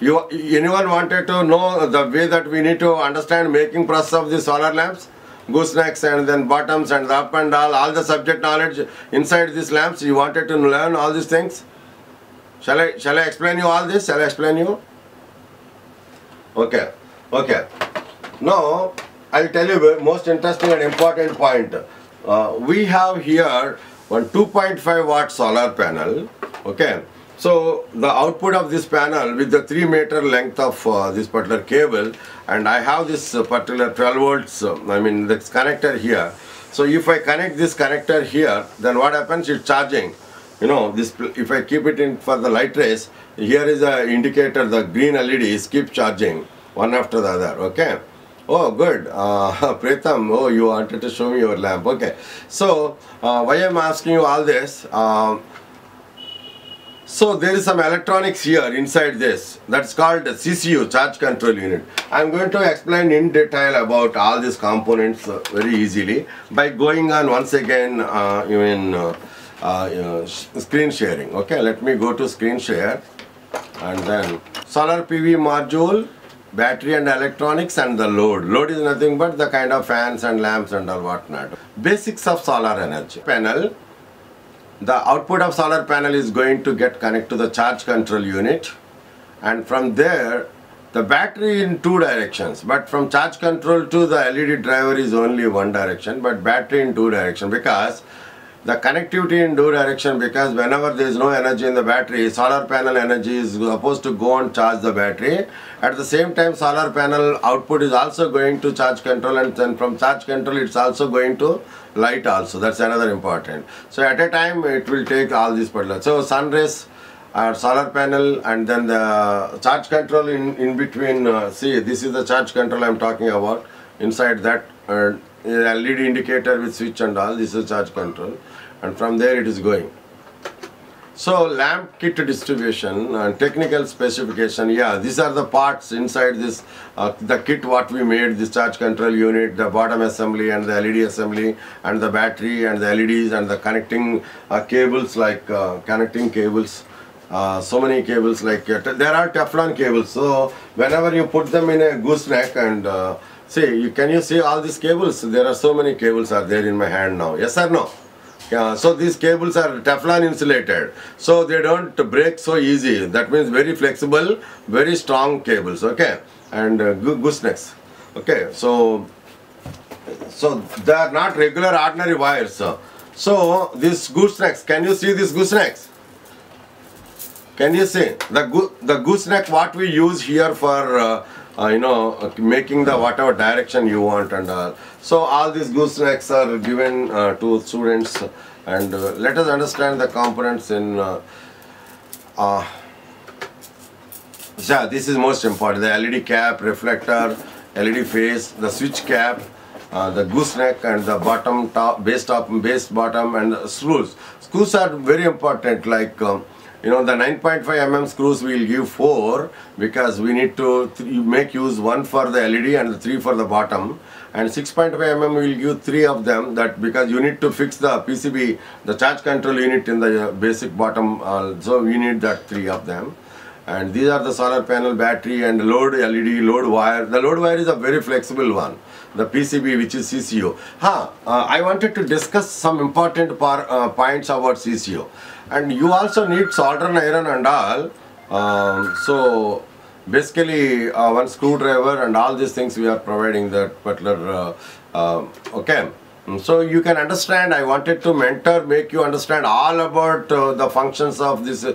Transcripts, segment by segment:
You, anyone wanted to know the way that we need to understand making process of the solar lamps? Goosenecks and then bottoms and the up and all, all the subject knowledge inside these lamps. You wanted to learn all these things? Shall I, shall I explain you all this? Shall I explain you? Okay, okay. Now, I'll tell you most interesting and important point. Uh, we have here one 2.5 watt solar panel. Okay. So the output of this panel with the 3 meter length of uh, this particular cable and I have this uh, particular 12 volts, uh, I mean this connector here. So if I connect this connector here, then what happens? It's charging. You know, this if I keep it in for the light rays, here is a indicator, the green LEDs keep charging one after the other. Okay. Oh, good. Uh, Pretam, oh, you wanted to show me your lamp. Okay. So, uh, why I'm asking you all this? Um, so there is some electronics here inside this. That's called the CCU, charge control unit. I'm going to explain in detail about all these components uh, very easily by going on once again uh, in uh, uh, screen sharing. Okay, let me go to screen share and then solar PV module, battery and electronics and the load. Load is nothing but the kind of fans and lamps and all whatnot. Basics of solar energy. Panel, the output of solar panel is going to get connected to the charge control unit. And from there the battery in two directions. But from charge control to the LED driver is only one direction but battery in two direction. Because the connectivity in two direction because whenever there is no energy in the battery solar panel energy is supposed to go and charge the battery. At the same time solar panel output is also going to charge control and then from charge control it's also going to light also. That's another important. So at a time it will take all these particular so sun rays or solar panel and then the charge control in in between uh, see this is the charge control i'm talking about. Inside that uh, led indicator with switch and all this is charge control and from there it is going so lamp kit distribution and technical specification, yeah, these are the parts inside this, uh, the kit what we made, this charge control unit, the bottom assembly and the LED assembly and the battery and the LEDs and the connecting uh, cables like uh, connecting cables. Uh, so many cables like uh, there are Teflon cables. So whenever you put them in a gooseneck and uh, see, you, can you see all these cables? There are so many cables are there in my hand now. Yes or no? Yeah, so these cables are Teflon insulated, so they don't break so easy. That means very flexible, very strong cables. Okay, and uh, goo- goosenecks. Okay, so so they are not regular ordinary wires. So these goosenecks, can you see these goosenecks? Can you see the goo- the gooseneck? What we use here for uh, uh, you know making the whatever direction you want and all. So all these goosenecks are given uh, to students, and uh, let us understand the components in. Uh, uh, yeah, this is most important. The LED cap, reflector, LED face, the switch cap, uh, the gooseneck, and the bottom top, base top, base bottom, and screws. Screws are very important. Like um, you know, the 9.5 mm screws we will give four because we need to make use one for the LED and the three for the bottom. And 6.5 mm we will give three of them. That because you need to fix the PCB, the charge control unit in the uh, basic bottom. Uh, so we need that three of them and these are the solar panel battery and load LED load wire. The load wire is a very flexible one. The PCB which is CCU. Huh, uh, I wanted to discuss some important par, uh, points about CCU And you also need solder and iron and all. Um, so basically uh, one screwdriver and all these things we are providing that particular, uh, uh, okay. Mm, So you can understand, I wanted to mentor, make you understand all about uh, the functions of this uh,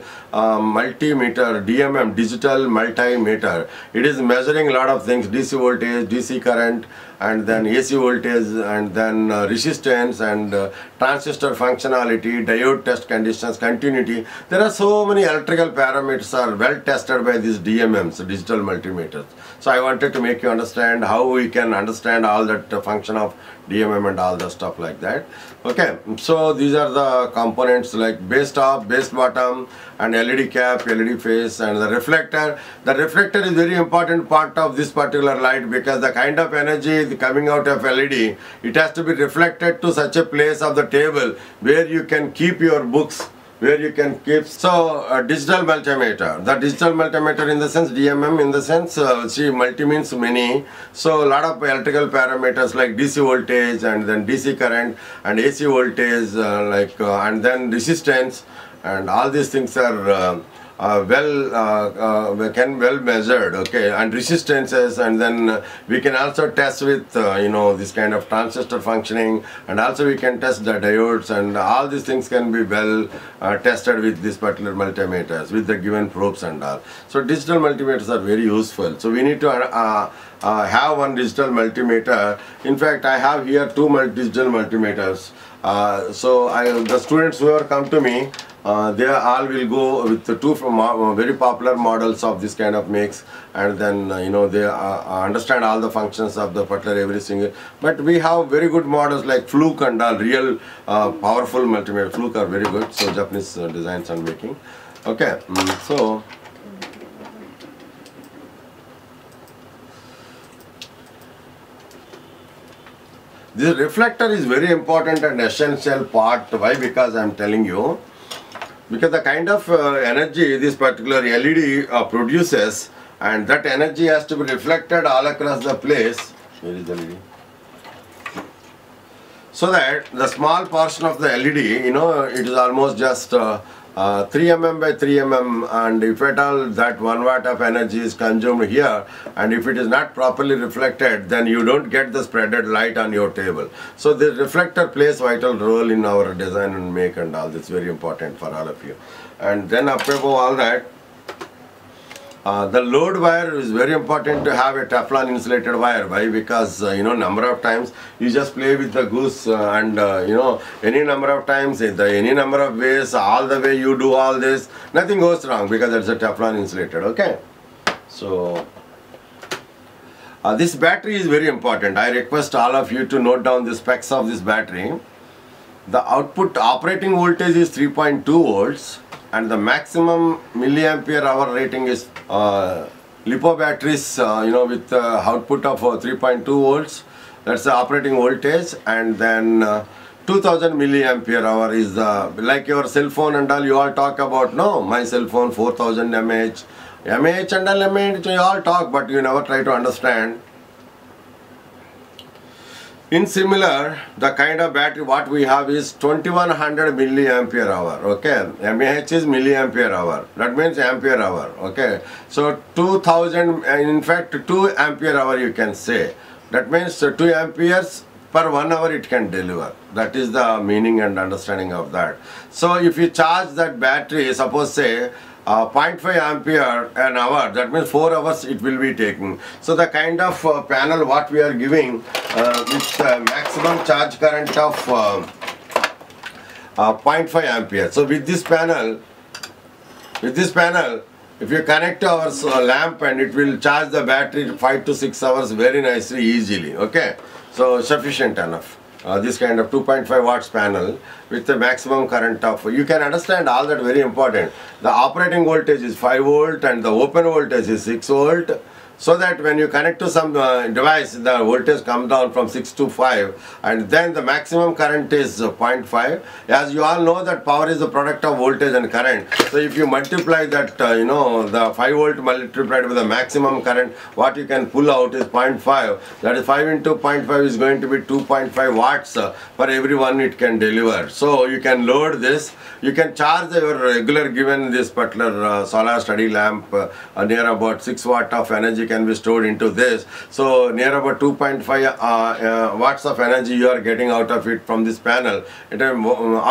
multimeter, DMM, digital multimeter. It is measuring a lot of things, DC voltage, DC current, and then AC voltage, and then uh, resistance, and uh, transistor functionality, diode test conditions, continuity. There are so many electrical parameters are well tested by these DMMs, digital multimeters. So I wanted to make you understand how we can understand all that uh, function of DMM and all the stuff like that. Okay, so these are the components like base top, base bottom, and LED cap, LED face, and the reflector. The reflector is very important part of this particular light because the kind of energy coming out of LED, it has to be reflected to such a place of the table where you can keep your books where you can keep so a digital multimeter. The digital multimeter in the sense dmm in the sense uh, see multi means many. So a lot of electrical parameters like dc voltage and then dc current and ac voltage uh, like uh, and then resistance and all these things are uh, well uh, uh, can well measured okay and resistances and then we can also test with uh, you know this kind of transistor functioning and also we can test the diodes and all these things can be well uh, tested with this particular multimeters with the given probes and all. So digital multimeters are very useful. So we need to have one digital multimeter. In fact I have here two digital multimeters. Uh, so I, the students who have come to me uh, they all will go with the two from uh, very popular models of this kind of makes. And then uh, you know they uh, uh, understand all the functions of the particular every single. But we have very good models like fluke and all real uh, powerful multimeter fluke are very good so japanese designs and making. Okay mm, so. This reflector is very important and essential part. Why? Because i am telling you because the kind of uh, energy this particular LED uh, produces and that energy has to be reflected all across the place. Where is the LED so that the small portion of the LED you know it is almost just uh, uh, 3 mm by 3 mm and if at all that 1 watt of energy is consumed here and if it is not properly reflected then you don't get the spreaded light on your table. So the reflector plays vital role in our design and make and all this very important for all of you. And then up above all that uh, the load wire is very important to have a Teflon insulated wire. Why? Because uh, you know number of times you just play with the goose uh, and uh, you know any number of times, the, any number of ways, all the way you do all this, nothing goes wrong because it's a Teflon insulated. Okay, so. Uh, this battery is very important. I request all of you to note down the specs of this battery. The output operating voltage is 3.2 volts and the maximum milliampere hour rating is uh, lipo batteries uh, you know with uh, output of uh, 3.2 volts. That's the operating voltage. And then uh, 2000 milliampere hour is the like your cell phone and all you all talk about no? My cell phone 4000 mAh. mAh and all mAh you all talk but you never try to understand in similar, the kind of battery what we have is 2100 milliampere hour. Okay, mAh is milliampere hour. That means ampere hour. Okay, so 2000, uh, in fact, 2 ampere hour you can say. That means uh, 2 amperes per 1 hour it can deliver. That is the meaning and understanding of that. So if you charge that battery, suppose say uh, 0.5 ampere an hour. That means 4 hours it will be taking so the kind of uh, panel what we are giving uh, with maximum charge current of uh, uh, 0.5 ampere. So with this panel with this panel if you connect our uh, lamp and it will charge the battery 5 to 6 hours very nicely easily okay? So sufficient enough this kind of 2.5 watts panel with the maximum current of you can understand all that very important. The operating voltage is 5 volt and the open voltage is 6 volt. So that when you connect to some uh, device the voltage comes down from 6 to 5 and then the maximum current is uh, 0.5 as you all know that power is the product of voltage and current. So if you multiply that uh, you know the 5 volt multiplied with the maximum current what you can pull out is 0.5 that is 5 into 0.5 is going to be 2.5 watts uh, for every one it can deliver so you can load this you can charge your regular given this particular uh, solar study lamp uh, near about 6 watt of energy can be stored into this. So near about 2.5 uh, uh, watts of energy you are getting out of it from this panel at uh,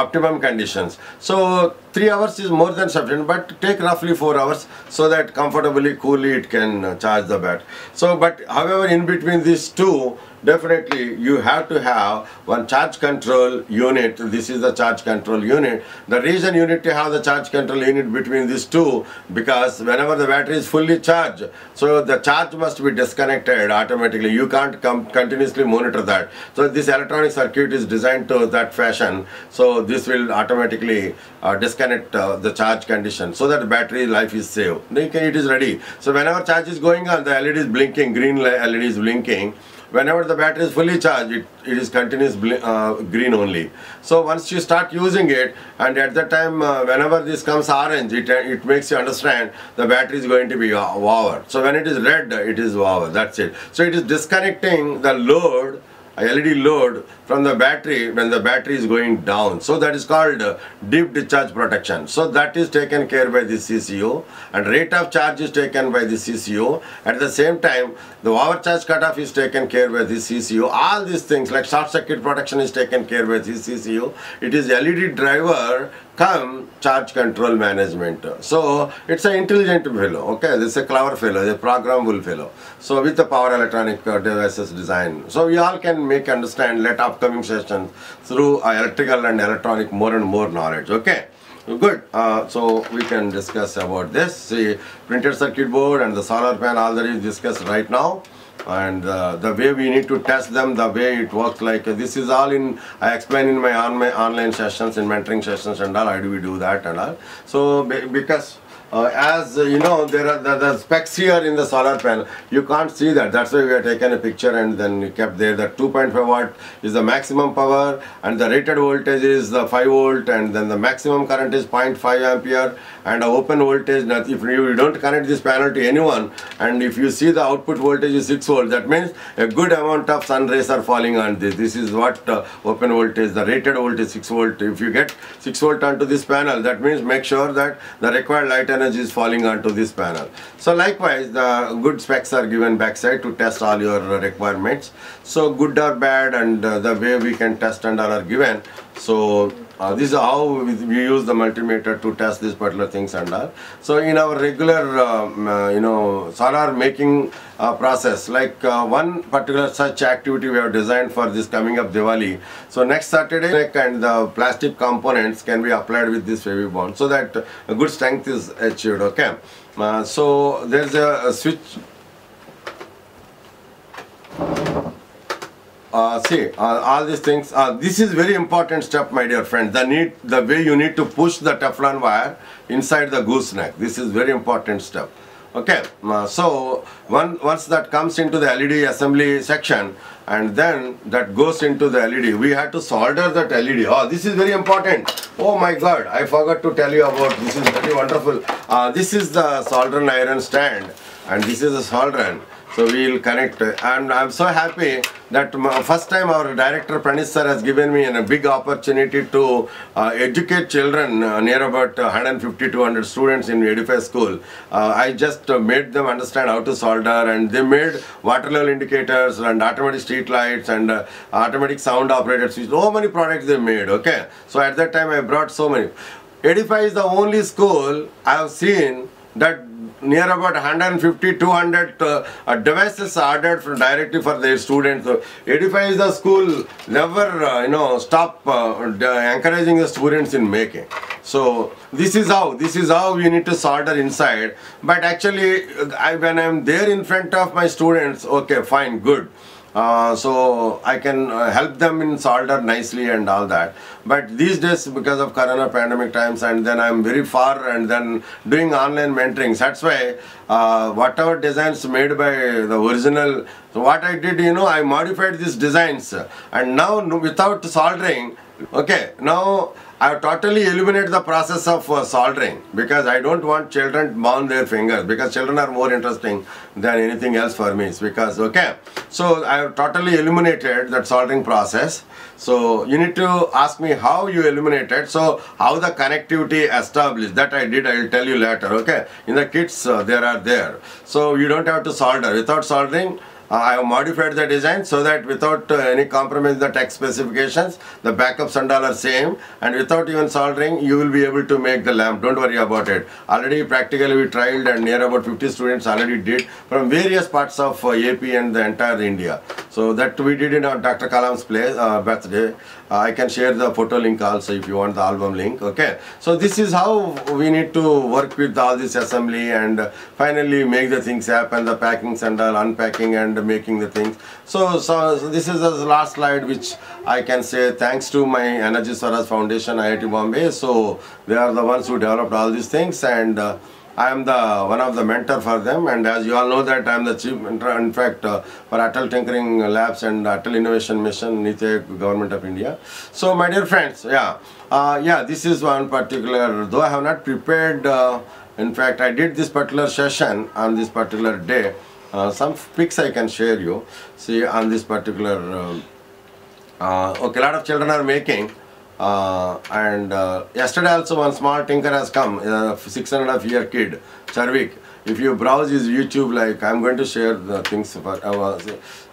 optimum conditions. So 3 hours is more than sufficient but take roughly 4 hours so that comfortably coolly it can uh, charge the bat. So but however in between these two definitely you have to have one charge control unit. This is the charge control unit. The reason you need to have the charge control unit between these two because whenever the battery is fully charged so the charge must be disconnected automatically. You can't continuously monitor that. So this electronic circuit is designed to that fashion. So this will automatically uh, disconnect uh, the charge condition so that battery life is saved it is ready. So whenever charge is going on the LED is blinking green LED is blinking whenever the battery is fully charged, it, it is continuous uh, green only. So once you start using it, and at that time, uh, whenever this comes orange, it, it makes you understand the battery is going to be uh, power. So when it is red, it is over That's it. So it is disconnecting the load LED load from the battery when the battery is going down. So that is called uh, deep discharge protection. So that is taken care by the CCU and rate of charge is taken by the CCU. At the same time, the overcharge cutoff is taken care by the CCU. All these things like short circuit protection is taken care by the CCU. It is LED driver come charge control management. So it's an intelligent fellow, okay, this is a clever fellow, a programmable fellow. So with the power electronic uh, devices design. So we all can make understand let upcoming sessions through uh, electrical and electronic more and more knowledge, okay. Good. Uh, so we can discuss about this. see printed circuit board and the solar panel all discussed right now and uh, the way we need to test them, the way it works like uh, this is all in, I explain in my, on my online sessions, in mentoring sessions and all, how do we do that and all. So because uh, as uh, you know there are the, the, specs here in the solar panel. You can't see that. That's why we have taken a picture and then kept there. The 2.5 watt is the maximum power and the rated voltage is the 5 volt and then the maximum current is 0.5 ampere and the open voltage if you don't connect this panel to anyone and if you see the output voltage is 6 volt that means a good amount of sun rays are falling on this. This is what uh, open voltage the rated voltage 6 volt. If you get 6 volt onto this panel that means make sure that the required light energy is falling onto this panel. So likewise the good specs are given backside to test all your requirements. So good or bad and uh, the way we can test and all are given. So uh, this is how we, use the multimeter to test these particular things and all. So in our regular, um, uh, you know, solar making uh, process, like uh, one particular such activity we have designed for this coming up Diwali. So next Saturday and the plastic components can be applied with this Fevibond so that a good strength is achieved, okay. Uh, so there's a, a switch uh, see uh, all these things uh, this is very important step my dear friend. The need the way you need to push the teflon wire inside the gooseneck this is very important step. Okay uh, so one, once that comes into the led assembly section and then that goes into the led we have to solder that led oh this is very important. Oh my god i forgot to tell you about this is very wonderful. Uh, this is the soldering iron stand and this is the soldering so we will connect and I'm so happy that first time our director Pranis sir has given me a big opportunity to uh, educate children uh, near about 150 200 students in Edify school. Uh, I just made them understand how to solder and they made water level indicators and automatic street lights and uh, automatic sound operators. So many products they made okay. So at that time I brought so many. Edify is the only school I have seen that near about 150 200 uh, uh, devices ordered for directly for their students. So edify is the school never uh, you know stop uh, encouraging the students in making. So this is how this is how we need to solder inside. But actually I, when i'm there in front of my students okay fine good uh, so I can uh, help them in solder nicely and all that. But these days, because of Corona pandemic times, and then I'm very far and then doing online mentoring. That's why uh, whatever designs made by the original, so what I did, you know, I modified these designs, and now without soldering, okay, now I have totally eliminate the process of uh, soldering because I don't want children burn their fingers because children are more interesting than anything else for me. It's because, okay, so I have totally eliminated that soldering process. So you need to ask me how you eliminated. So how the connectivity established, that I did, I will tell you later, okay. In the kits, uh, there are there. So you don't have to solder. Without soldering, I have modified the design so that without uh, any compromise the text specifications, the backups and all are same and without even soldering you will be able to make the lamp. Don't worry about it. Already practically we tried and near about 50 students already did from various parts of uh, AP and the entire India. So that we did in Dr. Kalam's place, uh, birthday. Uh, I can share the photo link also if you want the album link. Okay. So this is how we need to work with all this assembly and finally make the things happen, the packings and unpacking and making the things. So, so, so this is the last slide which I can say thanks to my Energy Swaraj Foundation, IIT Bombay. So they are the ones who developed all these things and uh, I am the one of the mentor for them, and as you all know that I am the chief mentor. In fact, uh, for Atal Tinkering Labs and Atal Innovation Mission, Niti Government of India. So, my dear friends, yeah, uh, yeah, this is one particular. Though I have not prepared. Uh, in fact, I did this particular session on this particular day. Uh, some pics I can share you. See on this particular. um uh, okay, a lot of children are making. Uh, and uh, yesterday also one small tinker has come, a six and a half year kid, Charvik. If you browse his YouTube, like I'm going to share the things. For, uh,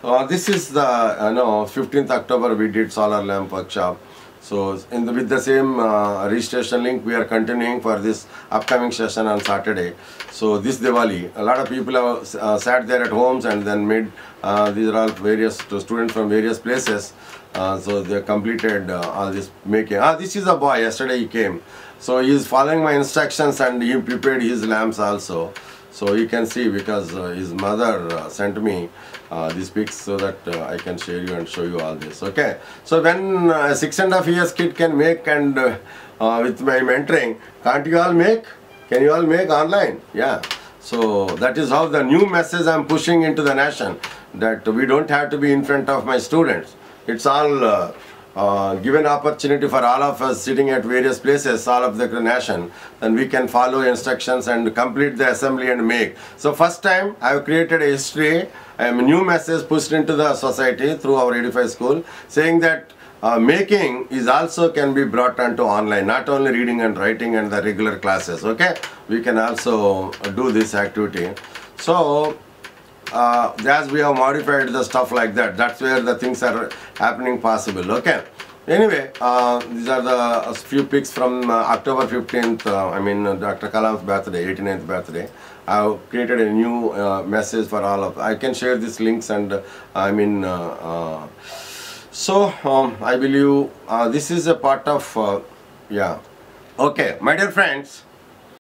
uh, this is the, uh, no, 15th October we did solar lamp workshop. So in the, with the same uh, registration link, we are continuing for this upcoming session on Saturday. So this Diwali, a lot of people have uh, sat there at homes and then made, uh, these are all various students from various places. Uh, so they completed uh, all this making. Ah, this is a boy, yesterday he came. So he is following my instructions and he prepared his lamps also. So you can see because uh, his mother uh, sent me uh, these pics so that uh, I can share you and show you all this. Okay. So when uh, six and a half years kid can make and with my mentoring, can't you all make? Can you all make online? Yeah. So that is how the new message I'm pushing into the nation that we don't have to be in front of my students. It's all uh, uh, given opportunity for all of us sitting at various places, all of the nation, then we can follow instructions and complete the assembly and make. So first time I have created a history, a new message pushed into the society through our Edify school, saying that uh, making is also can be brought onto online, not only reading and writing and the regular classes. Okay, we can also do this activity. So uh, as we have modified the stuff like that that's where the things are happening possible okay? Anyway uh, these are the uh, few pics from uh, october 15th uh, i mean uh, dr kalam's birthday 89th birthday. I have created a new message for all of i can share these links and i mean so um, i believe this is a part of yeah. Okay my dear friends